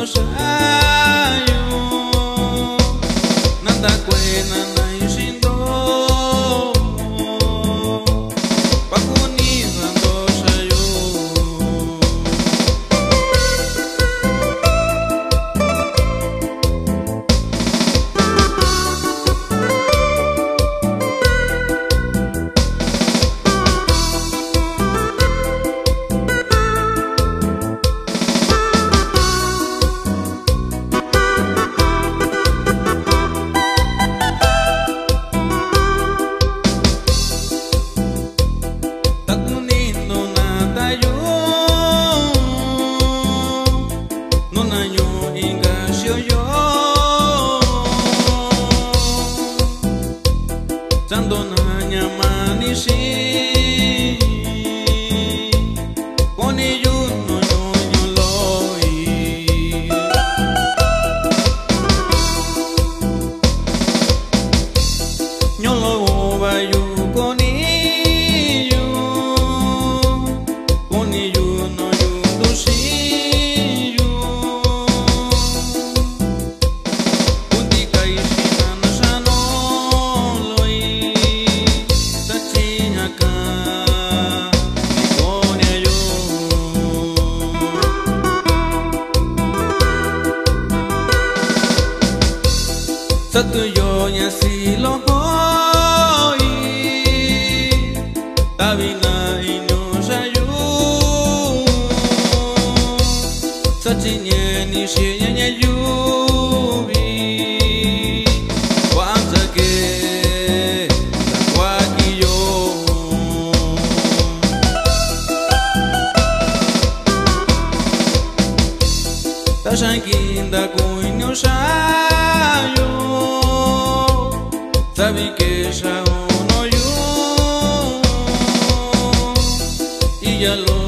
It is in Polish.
los fingir. Satuyo nyasilo hoi Tabina inyo shayu Sachinye nishe nye yubi. Kwanza ke Kwa kiyo Sabi que ya uno yo Y ya lo